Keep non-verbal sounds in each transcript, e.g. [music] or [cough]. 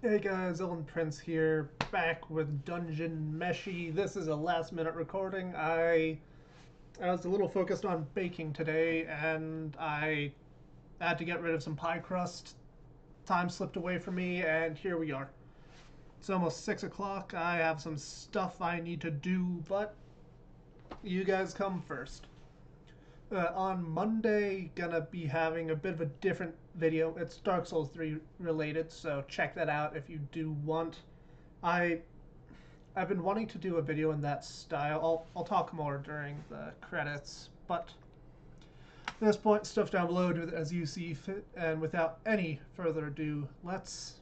Hey guys, Elven Prince here, back with Dungeon Meshi. This is a last minute recording. I I was a little focused on baking today and I had to get rid of some pie crust. Time slipped away from me and here we are. It's almost six o'clock. I have some stuff I need to do, but you guys come first. Uh, on Monday, gonna be having a bit of a different video. It's Dark Souls 3 related, so check that out if you do want. I I've been wanting to do a video in that style. I'll I'll talk more during the credits, but at this point, stuff down below, do as you see fit. And without any further ado, let's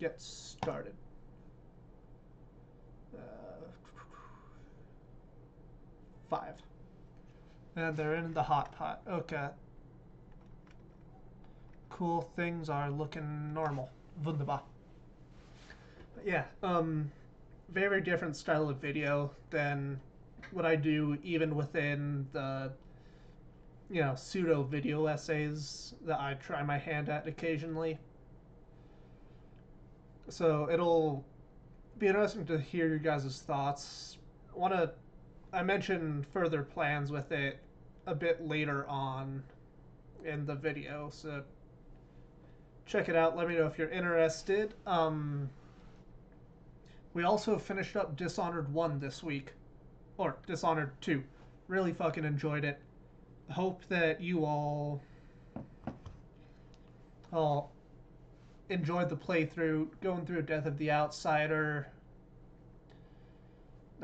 get started. Uh, five. And they're in the hot pot. Okay. Cool things are looking normal. Wunderbar. But yeah, um, very different style of video than what I do even within the, you know, pseudo video essays that I try my hand at occasionally. So it'll be interesting to hear your guys' thoughts. Want to I mentioned further plans with it a bit later on in the video, so check it out. Let me know if you're interested. Um, we also finished up Dishonored 1 this week, or Dishonored 2. Really fucking enjoyed it. Hope that you all all enjoyed the playthrough, going through Death of the Outsider,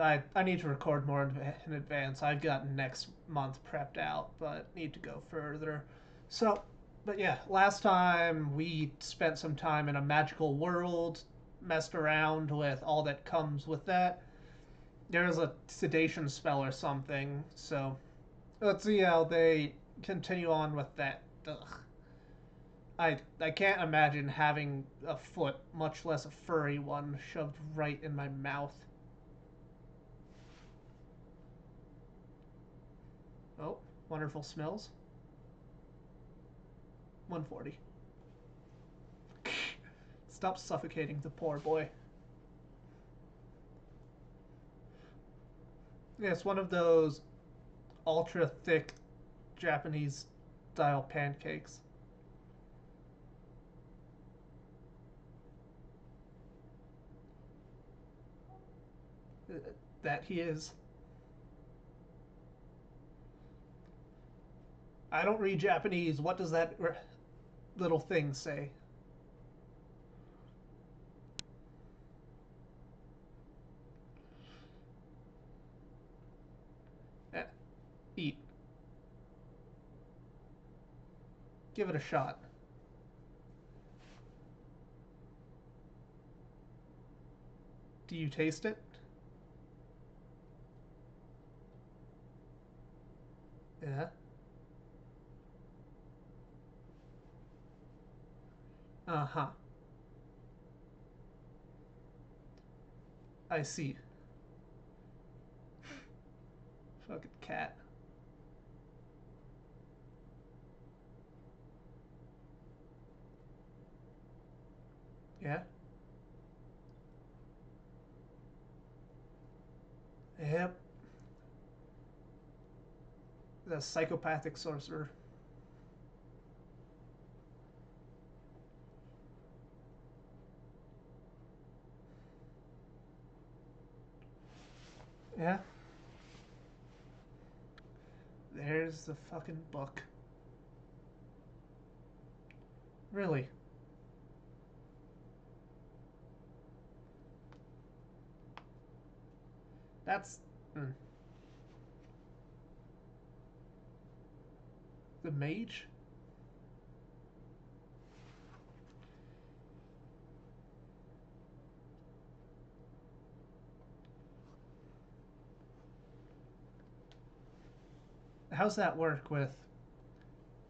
I, I need to record more in advance. I've got next month prepped out, but need to go further. So, but yeah, last time we spent some time in a magical world, messed around with all that comes with that. There's a sedation spell or something, so let's see how they continue on with that. Ugh. I I can't imagine having a foot, much less a furry one, shoved right in my mouth. Oh, wonderful smells. 140. Stop suffocating the poor boy. Yeah, it's one of those ultra thick Japanese style pancakes. That he is. I don't read Japanese. What does that little thing say? Eh, eat. Give it a shot. Do you taste it? Yeah. Uh-huh. I see. Fucking cat. Yeah? Yep. The psychopathic sorcerer. Yeah. There's the fucking book. Really? That's... Mm. The mage? how's that work with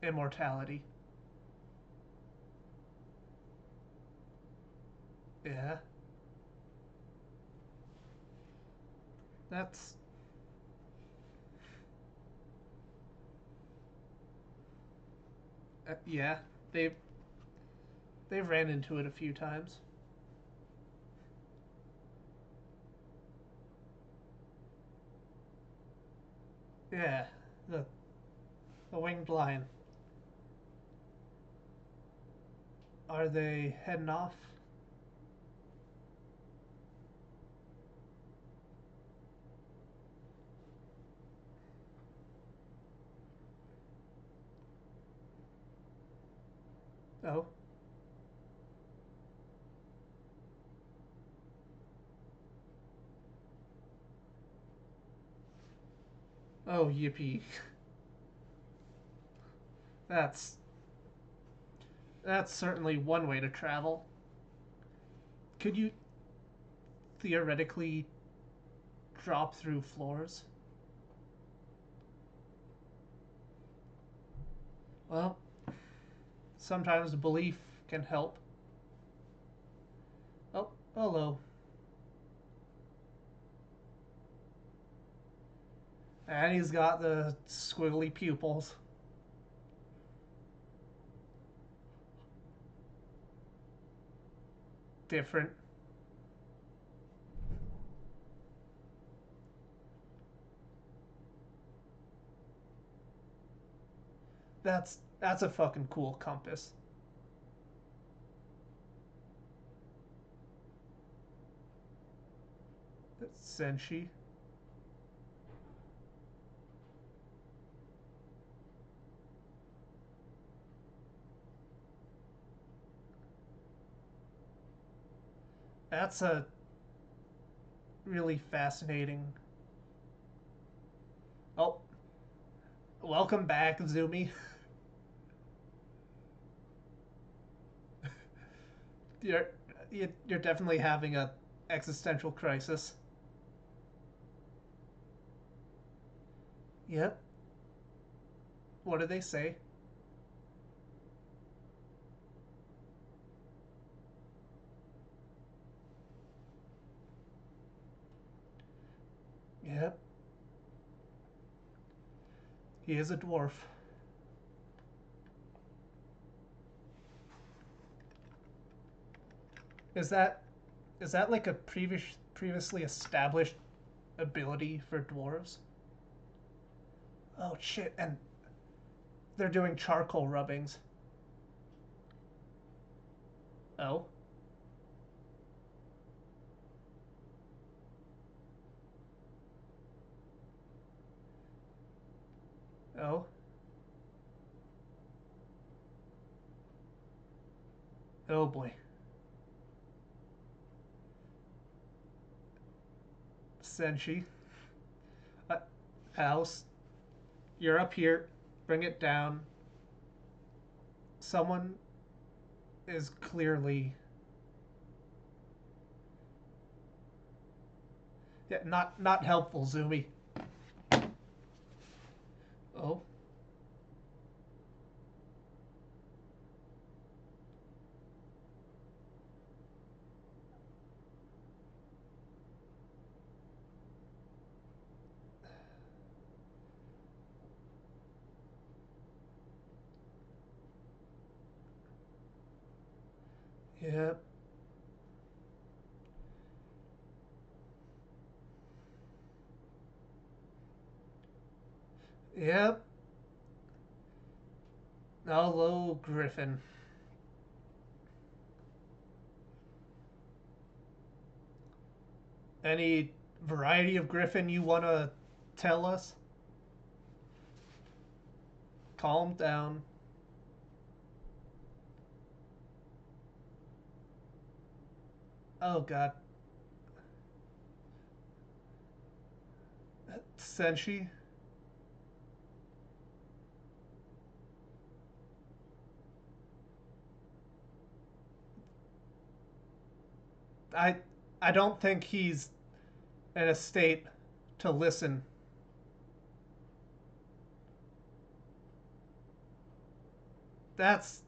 immortality? Yeah. That's uh, yeah, they've they've ran into it a few times. Yeah the the winged lion. Are they heading off? Oh. Oh, yippee. That's that's certainly one way to travel. Could you theoretically drop through floors? Well, sometimes belief can help. Oh, hello. And he's got the squiggly pupils. Different. That's that's a fucking cool compass. That's Senshi. That's a really fascinating. Oh, welcome back, Zumi. [laughs] you're you're definitely having a existential crisis. Yep. What do they say? Yep. He is a dwarf. Is that is that like a previous previously established ability for dwarves? Oh shit, and they're doing charcoal rubbings. Oh. Oh. Oh boy. Senshi. Uh. You're up here. Bring it down. Someone is clearly yeah, not not helpful, Zumi. Oh. Yep. Yep. Hello, Griffin. Any variety of Griffin you want to tell us? Calm down. Oh, God. Senshi? I I don't think he's in a state to listen. That's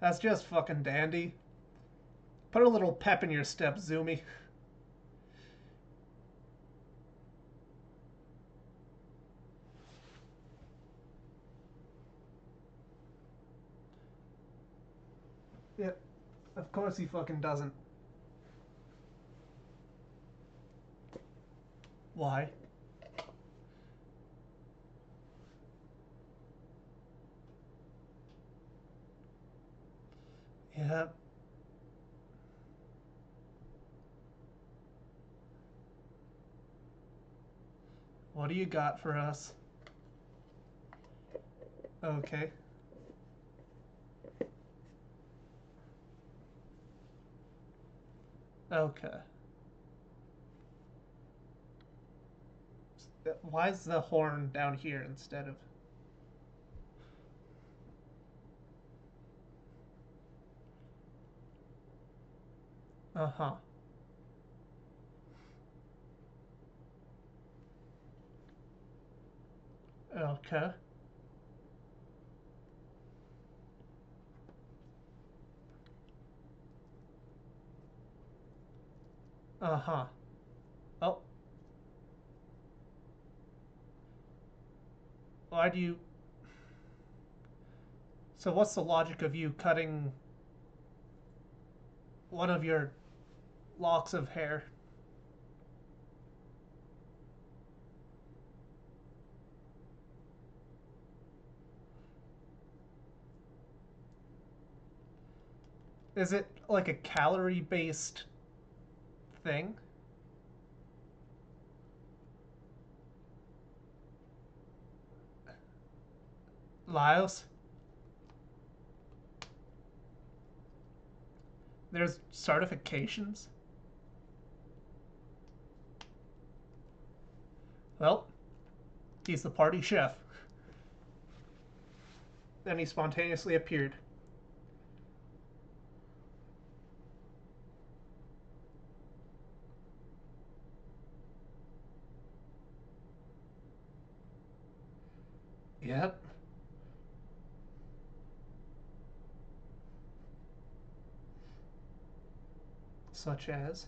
that's just fucking dandy. Put a little pep in your step, Zoomy. Yep. Of course he fucking doesn't. Why? Yep. What do you got for us? Okay. Okay. Why is the horn down here instead of... Uh-huh. Okay. Uh-huh. Oh. Why do you... So what's the logic of you cutting one of your locks of hair? Is it like a calorie based thing? Laios? There's certifications? Well, he's the party chef. Then he spontaneously appeared. Yep. Such as?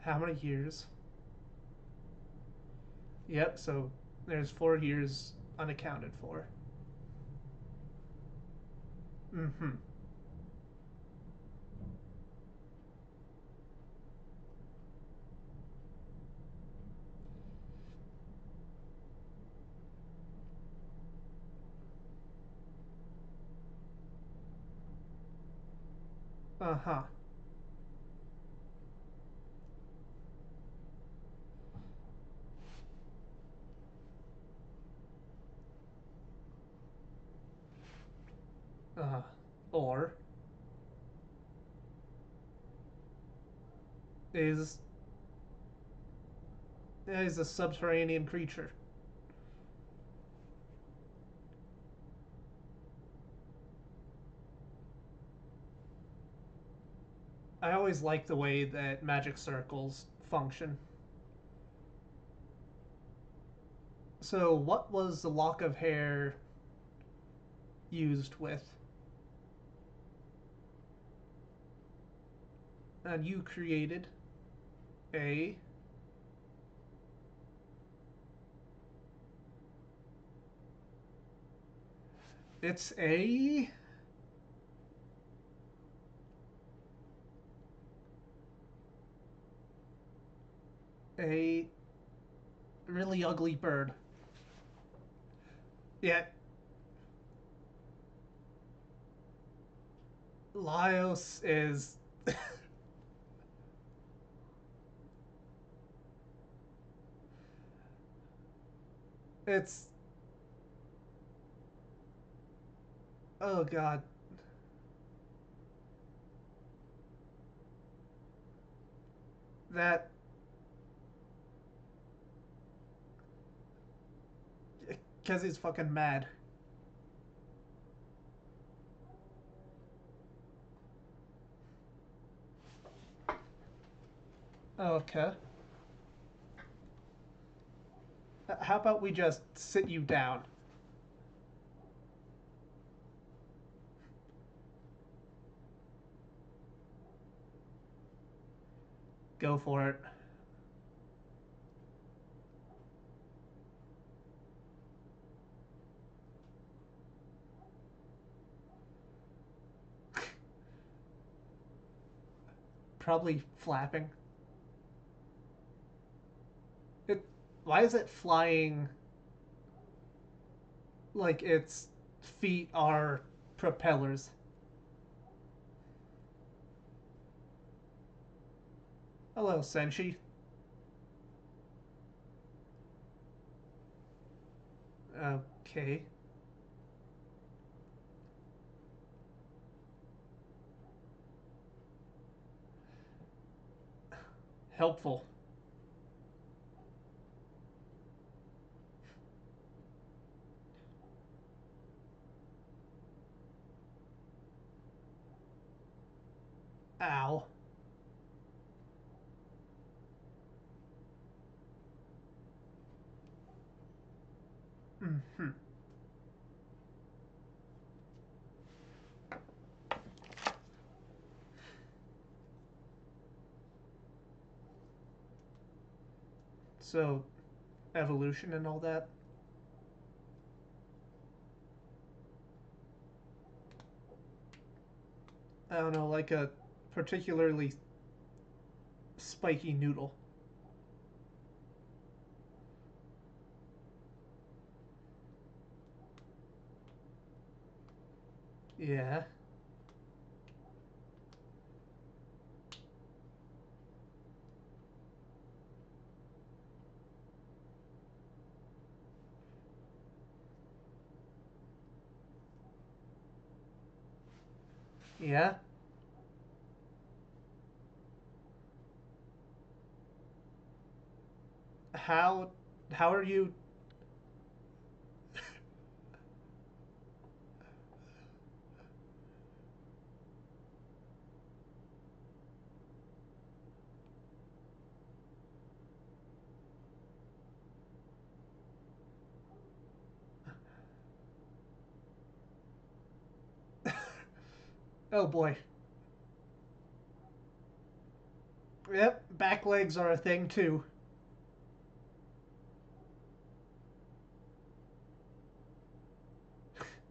How many years? Yep, so there's four years unaccounted for. Mm-hmm. Uh-huh. Uh, or is is a subterranean creature. I always like the way that magic circles function. So, what was the lock of hair used with? And you created a it's a a really ugly bird. Yeah. Laios is [laughs] it's oh god that because he's fucking mad. Okay. Uh, how about we just sit you down? Go for it. Probably flapping. It. Why is it flying like its feet are propellers. Hello, Senshi. Okay. Helpful. Ow. Mm-hmm. So, evolution and all that. I don't know, like a particularly spiky noodle. Yeah. Yeah. How how are you Oh boy. Yep, back legs are a thing too. [laughs]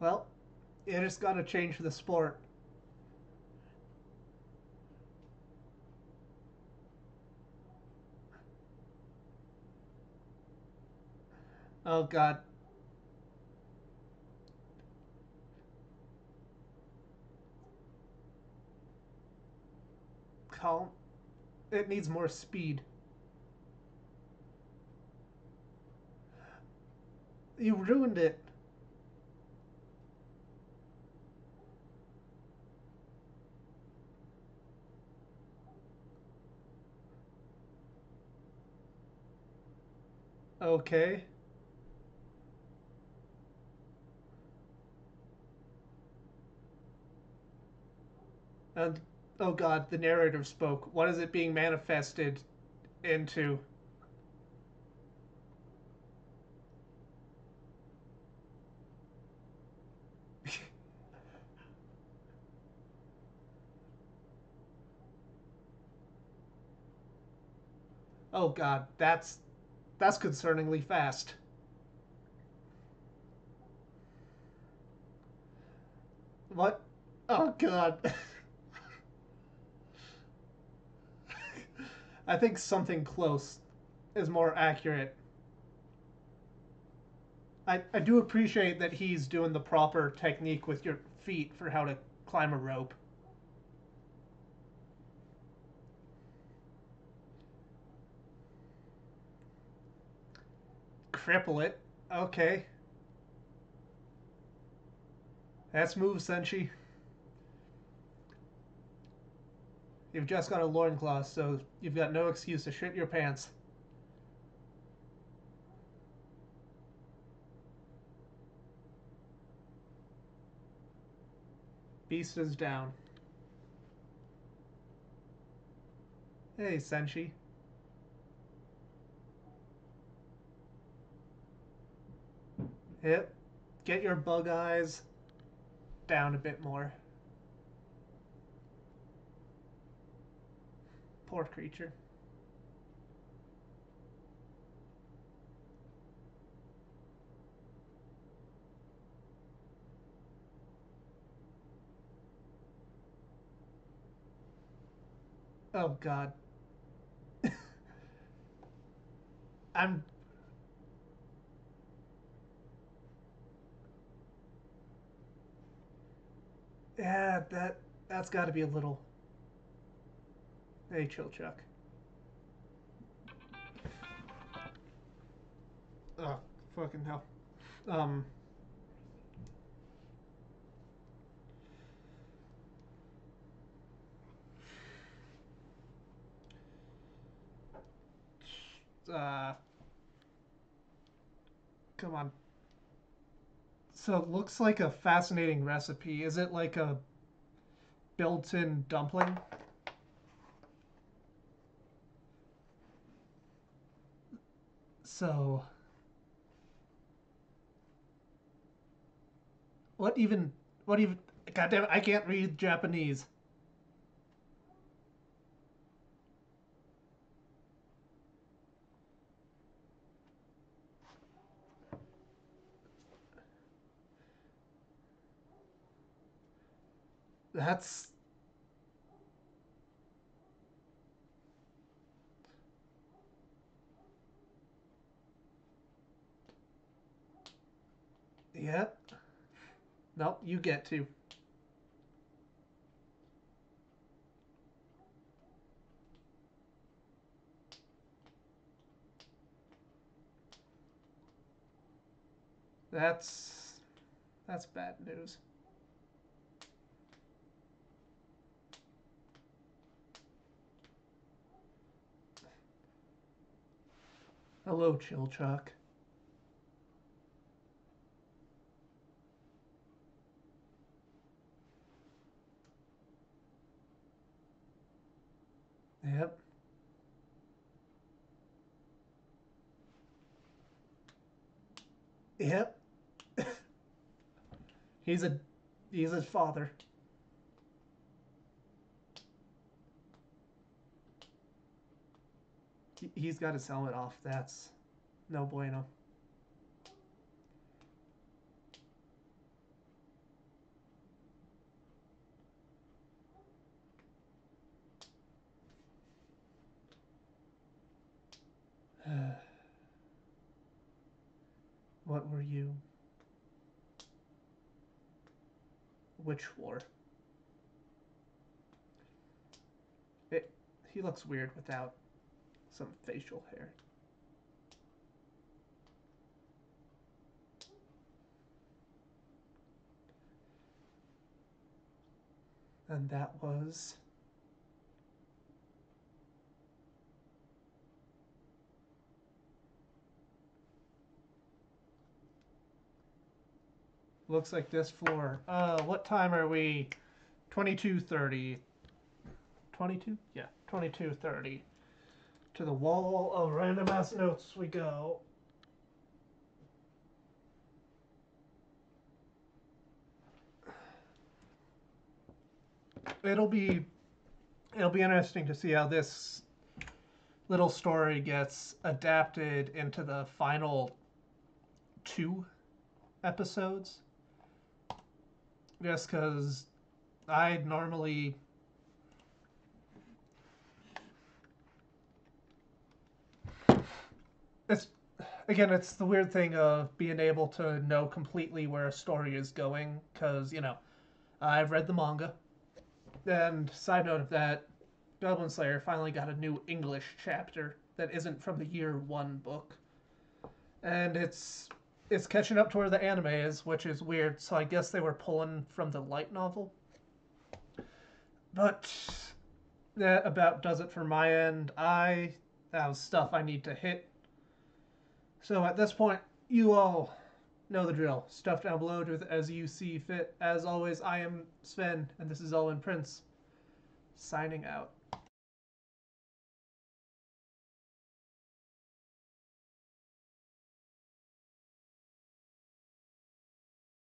Well, you just gotta change the sport. Oh god. Calm. It needs more speed. You ruined it. Okay. And oh god, the narrator spoke. What is it being manifested into? [laughs] oh god, that's that's concerningly fast. What? Oh god. [laughs] I think something close is more accurate. I, I do appreciate that he's doing the proper technique with your feet for how to climb a rope. Cripple it. Okay. That's move, Senshi. You've just got a loincloth, so you've got no excuse to shit your pants. Beast is down. Hey, Senshi. Yep. Get your bug eyes down a bit more. Poor creature. Oh god. [laughs] I'm Yeah, that that's got to be a little Hey, Chilchuck. Oh, fucking hell. Um. Uh, come on. So it looks like a fascinating recipe. Is it like a built-in dumpling? So what even what even God damn I can't read Japanese. That's Yep. Nope, you get to. That's that's bad news. Hello, Chilchuck. Yep. Yep. [laughs] he's a he's his father. He, he's got his helmet off. That's no bueno. What were you? Which war? It, he looks weird without some facial hair. And that was looks like this floor. Uh, what time are we? 22.30. 22? Yeah, 22.30. To the wall of random ass notes we go. It'll be it'll be interesting to see how this little story gets adapted into the final two episodes. Just because I normally it's again it's the weird thing of being able to know completely where a story is going because you know i've read the manga. And side note of that goblin slayer finally got a new english chapter that isn't from the year one book. And it's it's catching up to where the anime is which is weird so i guess they were pulling from the light novel but that about does it for my end i have stuff i need to hit so at this point, you all know the drill. Stuff down below with as you see fit. As always, I am Sven, and this is Elven Prince, signing out.